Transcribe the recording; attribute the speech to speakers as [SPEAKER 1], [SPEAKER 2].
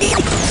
[SPEAKER 1] Ew.